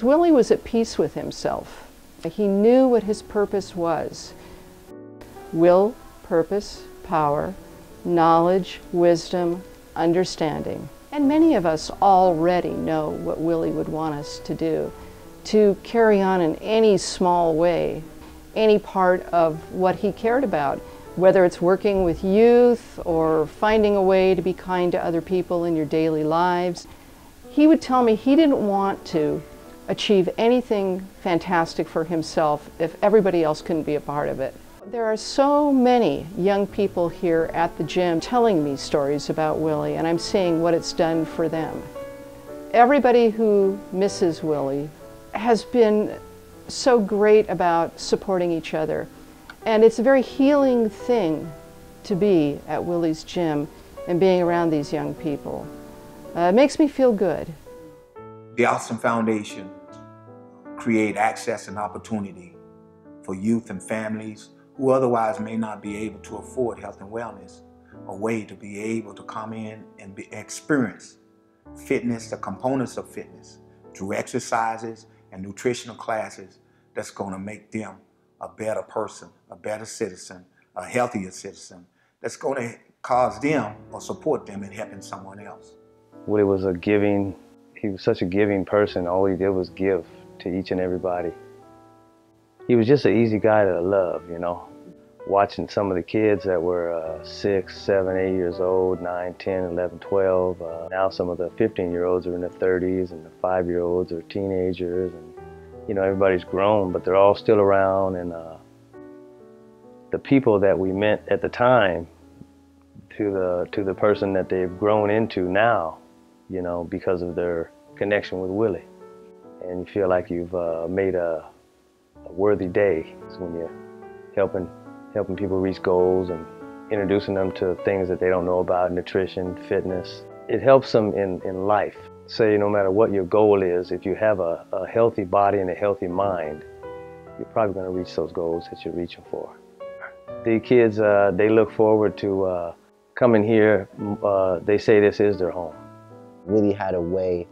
Willie was at peace with himself. He knew what his purpose was. Will, purpose, power, knowledge, wisdom, understanding. And many of us already know what Willie would want us to do, to carry on in any small way, any part of what he cared about, whether it's working with youth or finding a way to be kind to other people in your daily lives. He would tell me he didn't want to achieve anything fantastic for himself if everybody else couldn't be a part of it. There are so many young people here at the gym telling me stories about Willie, and I'm seeing what it's done for them. Everybody who misses Willie has been so great about supporting each other. And it's a very healing thing to be at Willie's gym and being around these young people. Uh, it makes me feel good. The Austin Foundation create access and opportunity for youth and families who otherwise may not be able to afford health and wellness, a way to be able to come in and be, experience fitness, the components of fitness, through exercises and nutritional classes that's going to make them a better person, a better citizen, a healthier citizen, that's going to cause them or support them in helping someone else. What it was a giving, he was such a giving person. All he did was give to each and everybody. He was just an easy guy to love, you know watching some of the kids that were uh, six, seven, eight years old, nine, 10, 11, 12. Uh, now some of the 15 year olds are in their 30s and the five year olds are teenagers. And, you know, everybody's grown, but they're all still around. And uh, the people that we met at the time to the, to the person that they've grown into now, you know, because of their connection with Willie. And you feel like you've uh, made a, a worthy day when you're helping helping people reach goals and introducing them to things that they don't know about, nutrition, fitness. It helps them in, in life. Say no matter what your goal is, if you have a, a healthy body and a healthy mind, you're probably going to reach those goals that you're reaching for. The kids, uh, they look forward to uh, coming here. Uh, they say this is their home. Willie had a way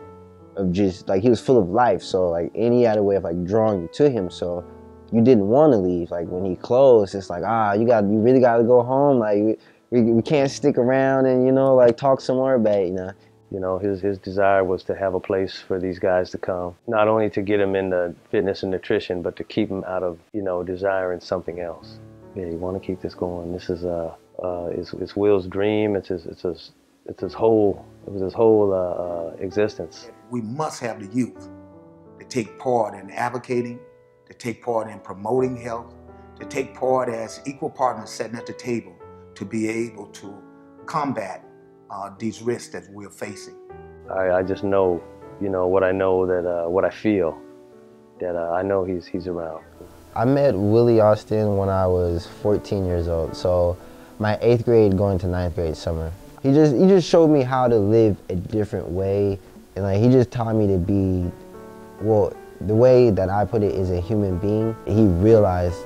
of just, like he was full of life, so like, any other way of like drawing you to him, so you didn't want to leave. Like when he closed, it's like, ah, you got, you really got to go home. Like we, we can't stick around and you know, like talk some more about, you know. You know, his his desire was to have a place for these guys to come, not only to get them into fitness and nutrition, but to keep them out of, you know, desiring something else. Yeah, you want to keep this going. This is uh, uh, it's, it's Will's dream. It's his, it's his, it's his whole, it was his whole uh, uh, existence. We must have the youth to take part in advocating to take part in promoting health, to take part as equal partners sitting at the table to be able to combat uh, these risks that we're facing. I, I, just know, you know, what I know that, uh, what I feel, that uh, I know he's, he's around. I met Willie Austin when I was 14 years old, so my eighth grade going to ninth grade summer. He just, he just showed me how to live a different way, and like he just taught me to be, well, the way that I put it is a human being. He realized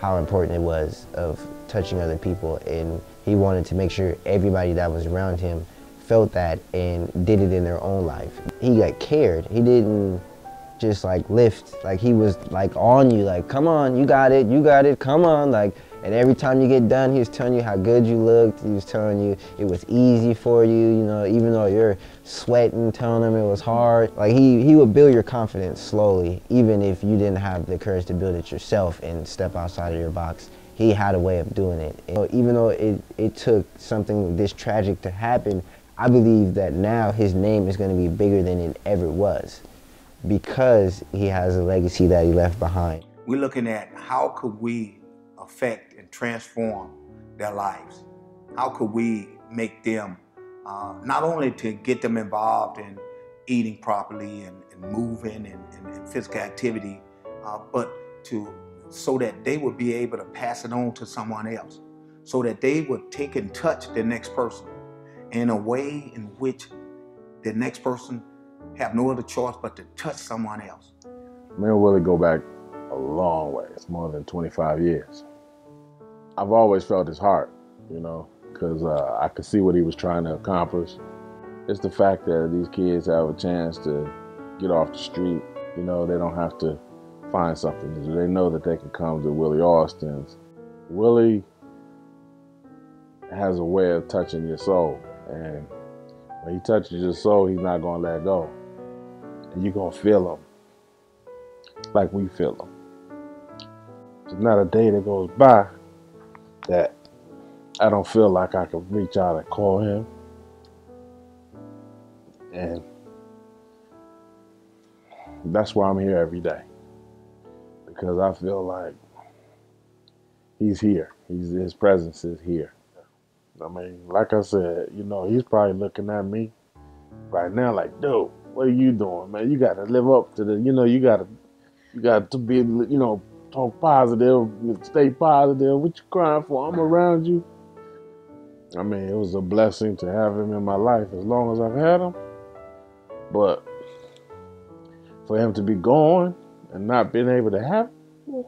how important it was of touching other people. And he wanted to make sure everybody that was around him felt that and did it in their own life. He got cared. He didn't just like lift, like he was like on you, like come on, you got it, you got it, come on, like and every time you get done, he was telling you how good you looked. He was telling you it was easy for you, you know, even though you're sweating, telling him it was hard. Like he, he would build your confidence slowly, even if you didn't have the courage to build it yourself and step outside of your box. He had a way of doing it. And even though it, it took something this tragic to happen, I believe that now his name is going to be bigger than it ever was because he has a legacy that he left behind. We're looking at how could we affect transform their lives? How could we make them, uh, not only to get them involved in eating properly and, and moving and, and, and, physical activity, uh, but to so that they would be able to pass it on to someone else, so that they would take and touch the next person in a way in which the next person have no other choice but to touch someone else. Me and Willie go back a long way. It's more than 25 years. I've always felt his heart, you know, because uh, I could see what he was trying to accomplish. It's the fact that these kids have a chance to get off the street You know, they don't have to find something. They know that they can come to Willie Austin's. Willie has a way of touching your soul. And when he touches your soul, he's not going to let go. And you're going to feel him like we feel him. There's not a day that goes by that I don't feel like I can reach out and call him. And that's why I'm here every day. Because I feel like he's here. He's his presence is here. I mean, like I said, you know, he's probably looking at me right now like, dude, what are you doing, man? You gotta live up to the you know, you gotta you got to be you know, talk positive, stay positive. What you crying for? I'm around you. I mean, it was a blessing to have him in my life as long as I've had him. But for him to be gone and not being able to have him,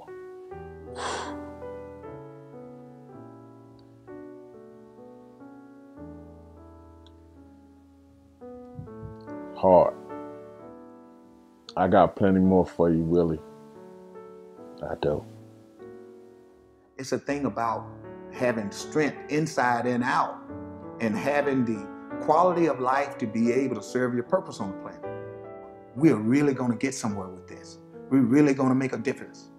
hard. I got plenty more for you, Willie. I do. It's a thing about having strength inside and out and having the quality of life to be able to serve your purpose on the planet. We're really going to get somewhere with this. We're really going to make a difference.